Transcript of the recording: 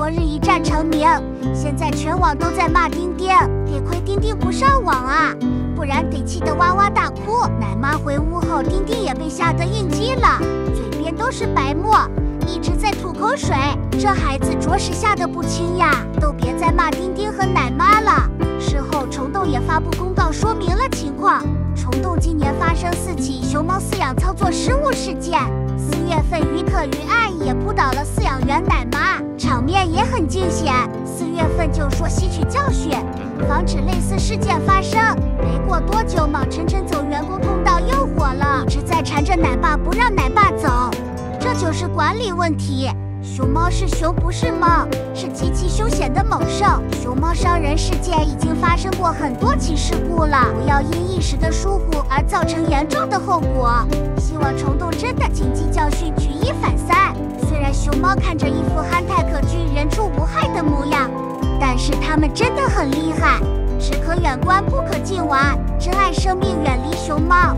昨日一战成名，现在全网都在骂丁丁，得亏丁丁不上网啊，不然得气得哇哇大哭。奶妈回屋后，丁丁也被吓得应激了，嘴边都是白沫，一直在吐口水。这孩子着实吓得不轻呀，都别再骂丁丁和奶妈了。事后，虫洞也发布公告说明了情况。虫洞今年发生四起熊猫饲养操作失误事件，四月份于可于案面也很惊险。四月份就说吸取教训，防止类似事件发生。没过多久，莽晨晨走员工通道又火了，一直在缠着奶爸不让奶爸走，这就是管理问题。熊猫是熊，不是猫，是极其凶险的猛兽。熊猫伤人事件已经发生过很多起事故了，不要因一时的疏忽而造成严重的后果。希望虫洞真的谨记教训，举一反三。虽然熊猫看着一副憨态它们真的很厉害，只可远观不可近玩。珍爱生命，远离熊猫。